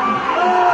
Oh!